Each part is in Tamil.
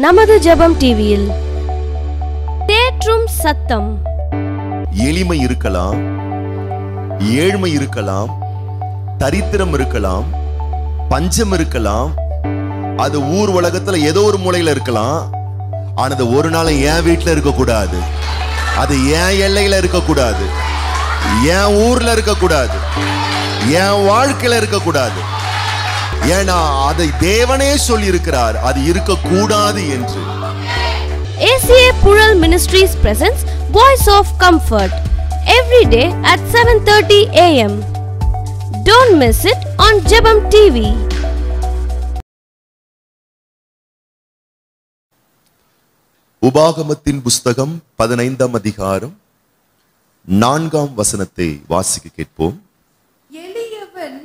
நமது ஜெபம் டிவியில். தேற்றும் சத்தம். எளிமை இருக்கலாம் ஏழ்மை இருக்கலாம் தரித்திரம் இருக்கலாம் பஞ்சம் இருக்கலாம் அது ஊர் உலகத்துல ஏதோ ஒரு மூலையில இருக்கலாம் ஆனா அது ஒரு நாள் என் வீட்டுல இருக்கக்கூடாது. அது என் எல்லையில இருக்கக்கூடாது. என் ஊர்ல இருக்கக்கூடாது. என் வாழ்க்கையில இருக்கக்கூடாது. ஏன்னா அதை தேவனே சொல்லி இருக்கிறார் அது இருக்க கூடாது என்று ACA Pural Ministries presents Voice of Comfort every day at 7:30 a.m. Don't miss it on Jebam TV. உபாகமத்தின் புஸ்தகம் பதினைந்தாம் அதிகாரம் நான்காம் வசனத்தை வாசிக்க கேட்போம் எளியவன்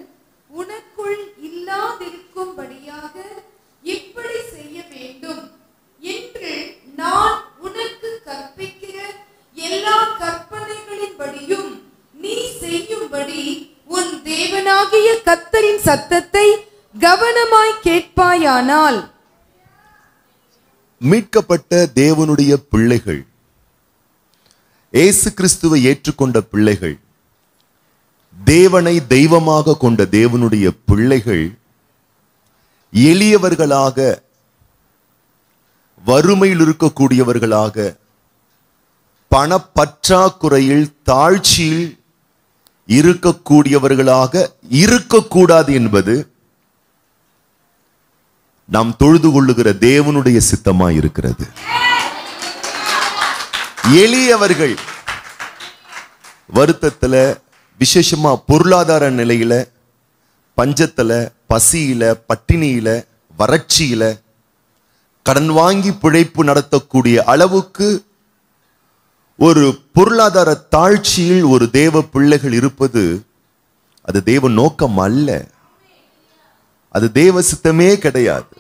உனக்குள் இல்லாதிருக்கும்படியாக இப்படி செய்ய வேண்டும் என்று நான் உனக்கு கற்பிக்கிற எல்லா கற்பனைகளின்படியும் நீ செய்யும்படி உன் தேவனாகிய கத்தரின் சத்தத்தை கவனமாய் கேட்பாயானால். மீட்கப்பட்ட தேவனுடைய பிள்ளைகள் ஏசு கிறிஸ்துவை ஏற்றுக்கொண்ட பிள்ளைகள் தேவனை தெய்வமாக கொண்ட தேவனுடைய பிள்ளைகள் எளியவர்களாக வறுமையில் இருக்கக்கூடியவர்களாக பணப்பற்றாக்குறையில் தாழ்ச்சியில் இருக்கக்கூடியவர்களாக இருக்கக்கூடாது என்பது நாம் தொழுது கொள்ளுகிற தேவனுடைய சித்தமாக இருக்கிறது. எளியவர்கள் வருத்தத்தில் விசேஷமாக பொருளாதார நிலையில் பஞ்சத்தில் பசியில் பட்டினியில் வறட்சியில் கடன் வாங்கி பிழைப்பு நடத்தக்கூடிய அளவுக்கு ஒரு பொருளாதார தாழ்ச்சியில் ஒரு தேவ பிள்ளைகள் இருப்பது அது தேவ நோக்கம் அல்ல. அது தேவ சித்தமே கிடையாது.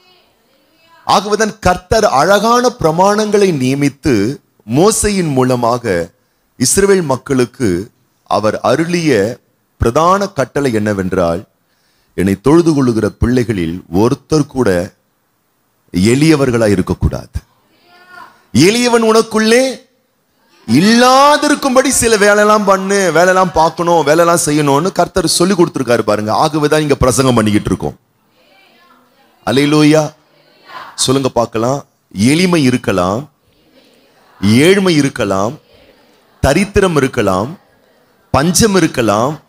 ஆகவேதான் கர்த்தர் அழகான பிரமாணங்களை நியமித்து மோசையின் மூலமாக இஸ்ரேல் மக்களுக்கு அவர் அருளிய பிரதான கட்டளை என்னவென்றால் என்னை தொழுது கொள்ளுகிற பிள்ளைகளில் ஒருத்தர் கூட எளியவர்களாக இருக்கக்கூடாது எளியவன் உனக்குள்ளே இல்லாதிருக்கும்படி சில வேலையெல்லாம் பண்ணு வேலையெல்லாம் பார்க்கணும் வேலையெல்லாம் செய்யணும்னு கர்த்தர் சொல்லி கொடுத்துருக்காரு பாருங்க. ஆகவே தான் இங்க பிரசங்கம் பண்ணிக்கிட்டு இருக்கோம். அலையிலோயா சொல்லுங்க பார்க்கலாம். எளிமை இருக்கலாம். ஏழ்மை இருக்கலாம். தரித்திரம் இருக்கலாம். பஞ்சம் இருக்கலாம்.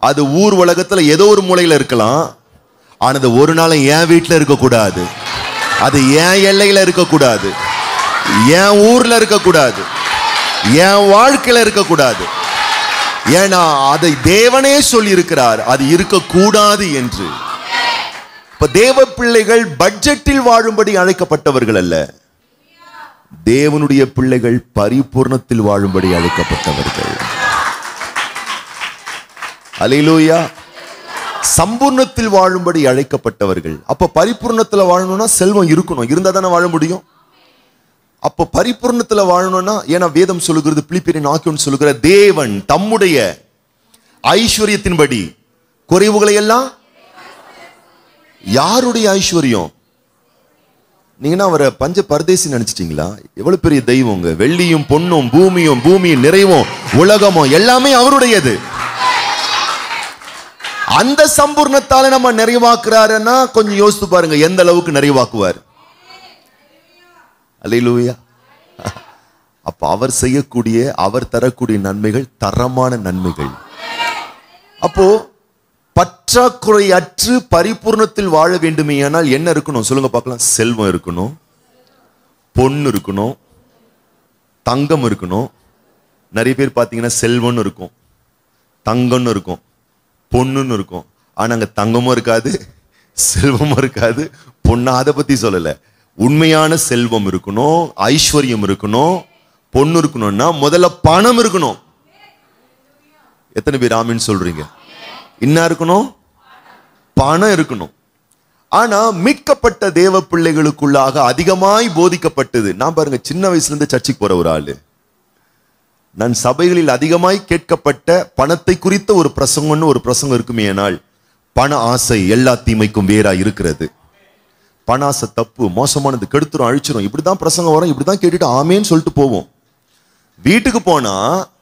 அது ஊர் உலகத்தில் ஏதோ ஒரு மூலையில் இருக்கலாம். ஆனா அது ஒரு நாள் என் வீட்டில் இருக்கக்கூடாது. அது என் எல்லையில் இருக்கக்கூடாது. என் ஊரில் இருக்கக்கூடாது. என் வாழ்க்கையில இருக்கக்கூடாது. ஏன்னா அதை தேவனே சொல்லி இருக்கிறார் அது இருக்கக்கூடாது என்று. இப்ப தேவ பிள்ளைகள் பட்ஜெட்டில் வாழும்படி அழைக்கப்பட்டவர்கள் அல்ல. தேவனுடைய பிள்ளைகள் பரிபூர்ணத்தில் வாழும்படி அழைக்கப்பட்டவர்கள். அலையிலூயா சம்பூர்ணத்தில் வாழும்படி அழைக்கப்பட்டவர்கள். அப்ப பரிபூர்ணத்தில் வாழணும்னா செல்வம் இருக்கணும். இருந்தா தானே வாழ முடியும்? அப்போ பரிபூர்ணத்தில் வாழணும்னா ஏன்னா வேதம் சொல்லுகிறது பிலிப்பியரின் ஆக்கியோன் சொல்லுகிற தேவன் தம்முடைய ஐஸ்வர்யத்தின்படி குறைவுகளை எல்லாம் யாருடைய ஐஸ்வர்யம்? நீங்கன்னா அவரை பஞ்ச பரதேசி நினைச்சிட்டீங்களா? எவ்வளவு பெரிய தெய்வங்க வெள்ளியும் பொன்னும் பூமியும் பூமியும் நிறைவும் உலகமும் எல்லாமே அவருடையது. அந்த சம்பூர்ணத்தால நம்ம நிறைவாக்குறாருன்னா கொஞ்சம் யோசித்து பாருங்க எந்த அளவுக்கு நிறைவாக்குவார்? அலையிலூயா அப்ப அவர் செய்யக்கூடிய அவர் தரக்கூடிய நன்மைகள் தரமான நன்மைகள். அப்போ பற்றாக்குறையற்று பரிபூர்ணத்தில் வாழ வேண்டுமே ஆனால் என்ன இருக்கணும்? சொல்லுங்க பார்க்கலாம். செல்வம் இருக்கணும். பொண்ணு இருக்கணும். தங்கம் இருக்கணும். நிறைய பேர் பார்த்தீங்கன்னா செல்வம்னு இருக்கும். தங்கம்னு இருக்கும். பொண்ணுன்னு இருக்கும். ஆனால் அங்கே தங்கமும் இருக்காது செல்வமும் இருக்காது. பொண்ணு அதை பற்றி சொல்லலை. உண்மையான செல்வம் இருக்கணும் ஐஸ்வர்யம் இருக்கணும் பொண்ணு இருக்கணும்னா முதல்ல பணம் இருக்கணும். எத்தனை பேர் ஆமின்னு சொல்றீங்க? என்ன இருக்கணும்? பணம் இருக்கணும். ஆனா மீட்கப்பட்ட தேவ பிள்ளைகளுக்குள்ளாக அதிகமாய் போதிக்கப்பட்டது. நான் பாருங்க சின்ன வயசுல இருந்து சர்ச்சுக்கு போற ஒரு ஆளு. நான் சபைகளில் அதிகமாய் கேட்கப்பட்ட பணத்தை குறித்த ஒரு பிரசங்கம்னு ஒரு பிரசங்கம் இருக்குமே ஆனால் பண ஆசை எல்லா தீமைக்கும் வேறா இருக்கிறது. பணாசை தப்பு மோசமானது கெடுத்துரும் அழிச்சிரும். இப்படிதான் பிரசங்கம் வரும் இப்படி தான் கேட்டுட்டு ஆமேன்னு சொல்லிட்டு போவோம். வீட்டுக்கு போனால்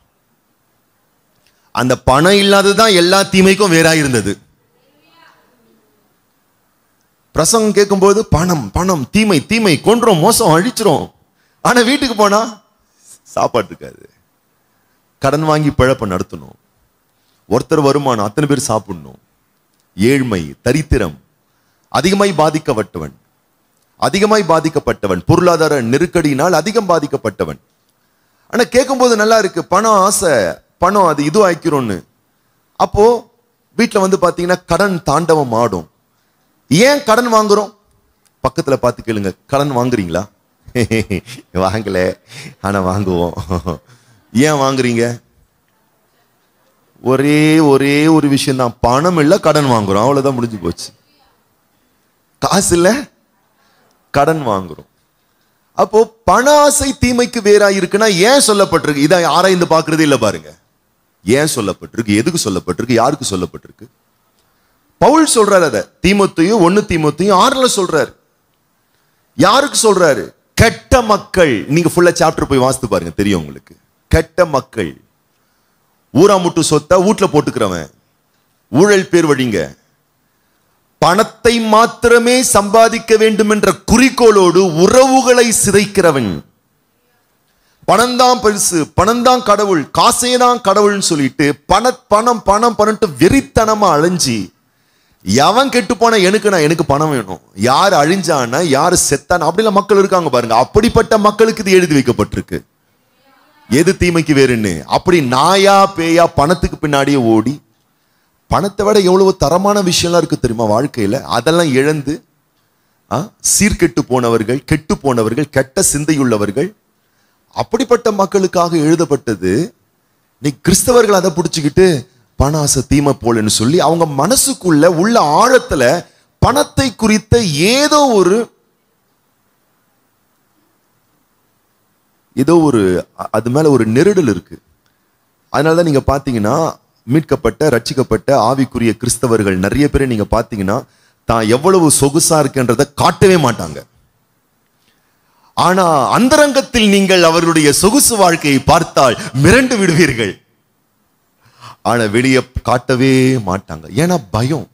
அந்த பணம் இல்லாததுதான் எல்லா தீமைக்கும் வேறாக இருந்தது பிரசங்கம் கேட்கும்போது பணம் பணம் தீமை தீமை கொன்றோம் மோசம் அழிச்சிரும். ஆனால் வீட்டுக்கு போனால் சாப்பாடு இருக்காது. கடன் வாங்கி பிழப்பை நடத்தணும். ஒருத்தர் வருமானம் அத்தனை பேர் சாப்பிடணும். ஏழ்மை தரித்திரம் அதிகமாய் பாதிக்கப்பட்டவன். அதிகமாய் பாதிக்கப்பட்டவன். பொருளாதார நெருக்கடியினால் அதிகம் பாதிக்கப்பட்டவன். ஆனா கேட்கும்போது நல்லா இருக்கு. பணம் ஆசை பணம் அது இது ஆய்க்கிறோன்னு அப்போ வீட்டில் வந்து பார்த்தீங்கன்னா கடன் தாண்டவம் ஆடும் ஏன் கடன் வாங்குறோம்? பக்கத்தில் பார்த்து கேளுங்க. கடன் வாங்குறீங்களா? வாங்கல. ஆனால் வாங்குவோம். ஏன் வாங்குறீங்க? ஒரே ஒரே ஒரு விஷயம் தான் பணம் இல்லை கடன் வாங்குறோம். அவ்வளோதான் முடிஞ்சு போச்சு. காசு இல்லை கடன் வாங்குறோம். அப்போ பண ஆசை தீமைக்கு வேறா இருக்குன்னா ஏன் சொல்லப்பட்டிருக்கு? இதை ஆராய்ந்து பார்க்கறதே இல்லை பாருங்க. ஏன் சொல்லப்பட்டிருக்கு? எதுக்கு சொல்லப்பட்டிருக்கு? யாருக்கு சொல்லப்பட்டிருக்கு? பவுல் சொல்றாரு அதை. தீமத்தையும் ஒன்னு தீமத்தையும் ஆறுல சொல்றாரு. யாருக்கு சொல்றாரு? கெட்ட மக்கள். நீங்க ஃபுல்லா சாப்டர் போய் வாசித்து பாருங்க தெரியும் உங்களுக்கு. கெட்ட மக்கள். ஊரா முட்டு சொத்தை வீட்டில் போட்டுக்கிறவன். ஊழல் பேர் வழிங்க. பணத்தை மாத்திரமே சம்பாதிக்க வேண்டும் என்ற குறிக்கோளோடு உறவுகளை சிதைக்கிறவன். பணம் தான் பெருசு பணம் தான் கடவுள் காசே தான் கடவுள்னு சொல்லிட்டு பண பணம் பணம் பண்ணிட்டு வெறித்தனமா அழிஞ்சி எவன் கெட்டு போனா எனக்கு நான் எனக்கு பணம் வேணும். யார் அழிஞ்சானா யார் செத்தானா அப்படிலாம் மக்கள் இருக்காங்க பாருங்க. அப்படிப்பட்ட மக்களுக்கு இது எழுதி வைக்கப்பட்டிருக்கு. எது தீமைக்கு வேறுன்னு? அப்படி நாயா பேயா பணத்துக்கு பின்னாடியே ஓடி பணத்தை விட எவ்வளவு தரமான விஷயம்லாம் இருக்கு தெரியுமா வாழ்க்கையில்? அதெல்லாம் இழந்து ஆ, சீர்கெட்டு போனவர்கள் கெட்டு போனவர்கள் கெட்ட சிந்தையுள்ளவர்கள் அப்படிப்பட்ட மக்களுக்காக எழுதப்பட்டது நீ கிறிஸ்தவர்கள் அதை பிடிச்சிக்கிட்டு பண ஆசை தீமை போலன்னு சொல்லி அவங்க மனசுக்குள்ள உள்ள ஆழத்துல பணத்தை குறித்த ஏதோ ஒரு ஏதோ ஒரு அது மேல ஒரு நெருடல் இருக்கு. அதனாலதான் நீங்க பாத்தீங்கன்னா மீட்கப்பட்ட ரட்சிக்கப்பட்ட ஆவிக்குரிய கிறிஸ்தவர்கள் நிறைய பேரை நீங்க பார்த்தீங்கன்னா தான் எவ்வளவு சொகுசா இருக்குன்றதை காட்டவே மாட்டாங்க. ஆனா அந்தரங்கத்தில் நீங்கள் அவர்களுடைய சொகுசு வாழ்க்கையை பார்த்தால் மிரண்டு விடுவீர்கள். ஆனா வெளியே காட்டவே மாட்டாங்க. ஏன்னா பயம்.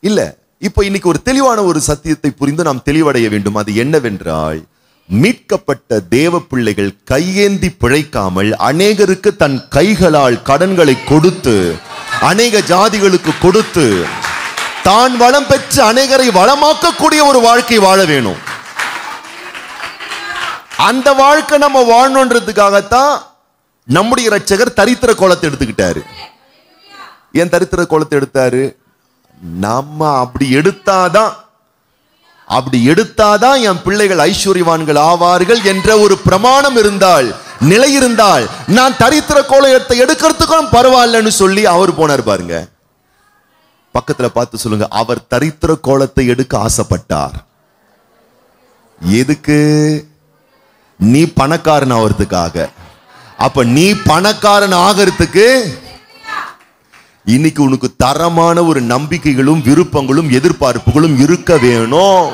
இல்ல இப்ப இன்னைக்கு ஒரு தெளிவான ஒரு சத்தியத்தை புரிந்து நாம் தெளிவடைய வேண்டும். அது என்னவென்றால் மீட்கப்பட்ட தேவ பிள்ளைகள் கையேந்தி பிழைக்காமல் அநேகருக்கு தன் கைகளால் கடன்களை கொடுத்து அநேக ஜாதிகளுக்கு கொடுத்து தான் வளம் பெற்று அநேகரை வளமாக்கக்கூடிய ஒரு வாழ்க்கை வாழ வேணும். அந்த வாழ்க்கை நம்ம வாழணுன்றதுக்காகத்தான் நம்முடைய ரட்சகர் தரித்திர கோலத்தை எடுத்துக்கிட்டாரு. ஏன் தரித்திர கோலத்தை எடுத்தாரு? நம்ம அப்படி எடுத்தாதான் அப்படி எடுத்தாதான் என் பிள்ளைகள் ஐஸ்வர்யவான்கள் ஆவார்கள் என்ற ஒரு பிரமாணம் இருந்தால் நிலை இருந்தால் நான் தரித்திர கோலத்தை எடுக்கிறதுக்கும் பரவாயில்லன்னு சொல்லி அவர் போனார் பாருங்க. பக்கத்துல பார்த்து சொல்லுங்க அவர் தரித்திர கோலத்தை எடுக்க ஆசைப்பட்டார். எதுக்கு? நீ பணக்காரன் ஆகிறதுக்காக அப்ப நீ பணக்காரன் ஆகிறதுக்கு இன்னைக்கு உனக்கு தரமான ஒரு நம்பிக்கைகளும் விருப்பங்களும் எதிர்பார்ப்புகளும் இருக்க வேணும்.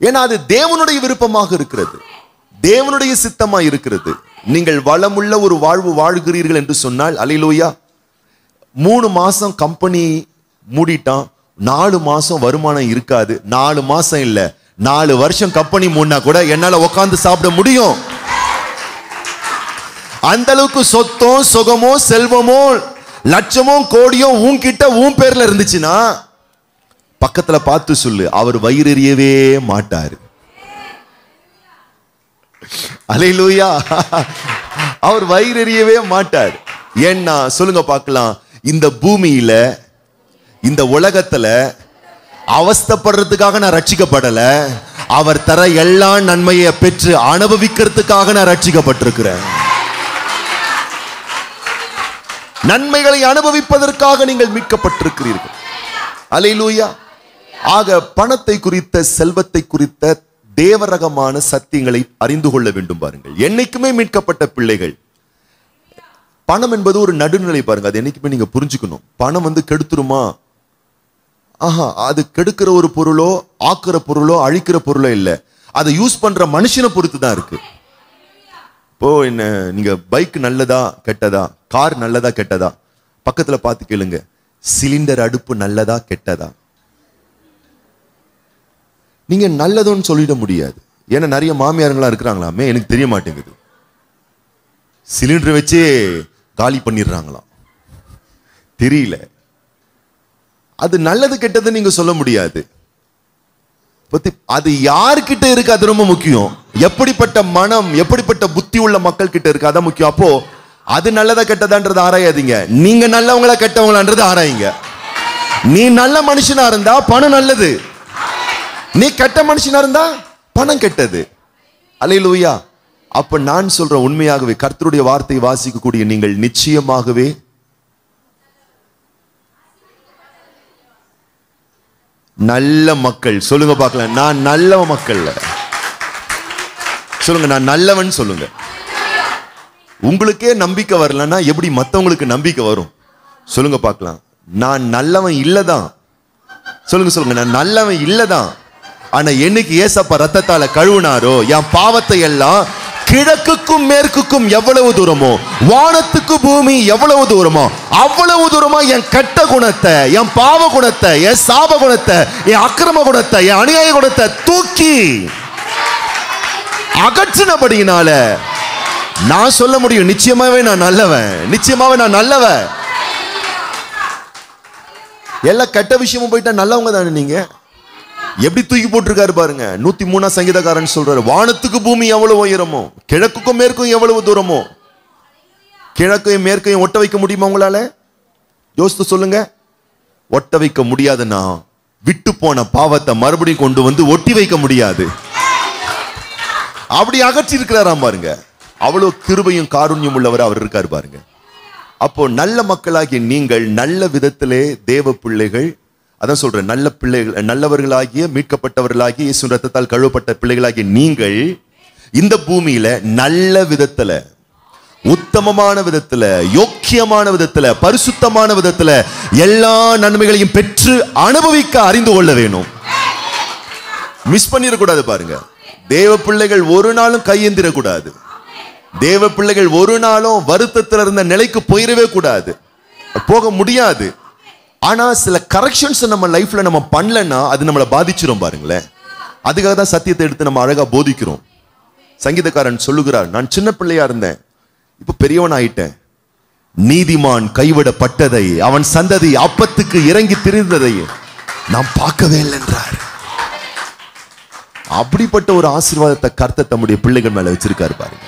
ஏன்னா அது தேவனுடைய விருப்பமாக இருக்கிறது. தேவனுடைய சித்தமா இருக்கிறது. நீங்கள் வளமுள்ள ஒரு வாழ்வு வாழ்கிறீர்கள் என்று சொன்னால் அலையிலோயா மூணு மாசம் கம்பெனி மூடிட்டான் நாலு மாசம் வருமானம் இருக்காது. நாலு மாசம் இல்ல நாலு வருஷம் கம்பெனி மூடினா கூட என்னால உட்காந்து சாப்பிட முடியும். அந்த அளவுக்கு சொத்தோ சுகமோ செல்வமோ லட்சமோ கோடியோ உன்கிட்ட உன் பேர்ல இருந்துச்சுன்னா பக்கத்துல பார்த்து சொல்லு. அவர் வயிறு எறியவே மாட்டாரு. அலையிலூயா. அவர் வயிறு எறியவே மாட்டார். ஏன்னா சொல்லுங்க பார்க்கலாம். இந்த பூமியில இந்த உலகத்துல அவஸ்தைப்படுறதுக்காக நான் ரட்சிக்கப்படல. அவர் தர எல்லா நன்மையை பெற்று அனுபவிக்கிறதுக்காக நான் ரட்சிக்கப்பட்டிருக்கிறேன். நன்மைகளை அனுபவிப்பதற்காக நீங்கள் மீட்கப்பட்டிருக்கிறீர்கள். அலையிலூயா. ஆக பணத்தை குறித்த செல்வத்தை குறித்த தேவரகமான சத்தியங்களை அறிந்து கொள்ள வேண்டும் பாருங்கள். என்னைக்குமே மீட்கப்பட்ட பிள்ளைகள். பணம் என்பது ஒரு நடுநிலை பாருங்க. அது என்னைக்குமே நீங்க புரிஞ்சுக்கணும். பணம் வந்து கெடுத்துருமா? ஆஹா அது கெடுக்கிற ஒரு பொருளோ ஆக்குற பொருளோ அழிக்கிற பொருளோ இல்லை. அதை யூஸ் பண்ற மனுஷனை பொறுத்து தான் இருக்கு. இப்போ என்ன நீங்க பைக் நல்லதா கெட்டதா? கார் நல்லதா கெட்டதா? பக்கத்துல பார்த்து கேளுங்க. சிலிண்டர் அடுப்பு நல்லதா கெட்டதா? நீங்க நல்லதுன்னு சொல்லிட முடியாது. ஏன்னா நிறைய மாமியாருங்களா இருக்கிறாங்களாமே எனக்கு தெரிய மாட்டேங்குது. சிலிண்டர் வச்சே காலி பண்ணிடுறாங்களாம். தெரியல. அது நல்லது கெட்டது நீங்க சொல்ல முடியாது. அது யார்கிட்ட இருக்கு அது ரொம்ப முக்கியம். எப்படிப்பட்ட மனம் எப்படிப்பட்ட புத்தி உள்ள மக்கள் கிட்ட இருக்கு அதான் முக்கியம். அப்போ அது நல்லதா கெட்டதான்றது ஆராயாதீங்க. நீங்க நல்லவங்களா கெட்டவங்களான்றது ஆராயுங்க. நீ நல்ல மனுஷனா இருந்தா பணம் நல்லது. நீ கெட்ட மனுஷனா இருந்தா பணம் கெட்டது. அலையிலூயா அப்ப நான் சொல்றேன் உண்மையாகவே கர்த்தருடைய வார்த்தை வாசிக்கக்கூடிய நீங்கள் நிச்சயமாகவே நல்ல மக்கள். சொல்லுங்க பார்க்கலாம். நான் நல்ல மக்கள் சொல்லுங்க நான் நல்லவன் சொல்லுங்க. உங்களுக்கே நம்பிக்கை வரலன்னா எப்படி மத்தவங்களுக்கு நம்பிக்கை வரும்? சொல்லுங்க பார்க்கலாம். நான் நல்லவன் இல்லதான். சொல்லுங்க சொல்லுங்க. நான் நல்லவன் இல்லதான். ஆனா என்னைக்கு ஏசப்பா ரத்தத்தால கழுவுனாரோ என் பாவத்தை எல்லாம் கிழக்குக்கும் மேற்குக்கும் எவ்வளவு தூரமோ வானத்துக்கு பூமி எவ்வளவு தூரமோ அவ்வளவு தூரமா என் கெட்ட குணத்தை என் பாவ குணத்தை என் சாப குணத்தை என் அக்கிரம குணத்தை என் அநியாய குணத்தை தூக்கி அகற்றினபடியினால நான் சொல்ல முடியும் நிச்சயமாவே நான் நல்லவன் நிச்சயமாவே நான் நல்லவன். எல்லா கெட்ட விஷயமும் போயிட்டா நல்லவங்க தானே நீங்க? எப்படி தூக்கி போட்டிருக்காரு பாருங்க. நூத்தி மூணா சங்கீதக்காரன் சொல்றாரு வானத்துக்கு பூமி எவ்வளவு உயரமோ கிழக்குக்கும் மேற்கும் எவ்வளவு தூரமோ கிழக்கையும் மேற்கையும் ஒட்ட வைக்க முடியுமா உங்களால? யோசித்து சொல்லுங்க. ஒட்ட வைக்க முடியாதுன்னா விட்டு போன பாவத்தை மறுபடியும் கொண்டு வந்து ஒட்டி வைக்க முடியாது. அப்படி அகற்றி இருக்கிறாராம் பாருங்க. அவ்வளவு கிருபையும் காருண்யம் உள்ளவர் அவர் இருக்கார் பாருங்க. அப்போ நல்ல மக்களாகிய நீங்கள் நல்ல விதத்திலே தேவ பிள்ளைகள் அதான் சொல்றேன் நல்ல பிள்ளைகள் நல்லவர்களாகிய மீட்கப்பட்டவர்களாகிய இயேசு ரத்தத்தால் கழுவப்பட்ட பிள்ளைகளாகிய நீங்கள் இந்த பூமியில நல்ல விதத்துல உத்தமமான விதத்துல யோக்கியமான விதத்துல பரிசுத்தமான விதத்துல எல்லா நன்மைகளையும் பெற்று அனுபவிக்க அறிந்து கொள்ள வேணும். மிஸ் பண்ணிடக்கூடாது பாருங்க. தேவ பிள்ளைகள் ஒரு நாளும் கையெந்திரக்கூடாது. தேவ பிள்ளைகள் ஒரு நாளும் வருத்தத்தில் இருந்த நிலைக்கு போயிடவே கூடாது. போக முடியாது. ஆனா சில கரெக்ஷன்ஸ் நம்ம லைஃப்ல நம்ம பண்ணலன்னா அது நம்மளை பாதிச்சிரும் பாருங்களேன். அதுக்காக தான் சத்தியத்தை எடுத்து நம்ம அழகா போதிக்கிறோம். சங்கீதக்காரன் சொல்லுகிறார் நான் சின்ன பிள்ளையா இருந்தேன். இப்ப பெரியவன் ஆயிட்டேன். நீதிமான் கைவிடப்பட்டதை அவன் சந்ததி அப்பத்துக்கு இறங்கி திரிந்ததை நாம் பார்க்கவே இல்லை என்றார் அப்படிப்பட்ட ஒரு ஆசீர்வாதத்தை கர்த்த தம்முடைய பிள்ளைகள் மேல வச்சிருக்காரு பாருங்க.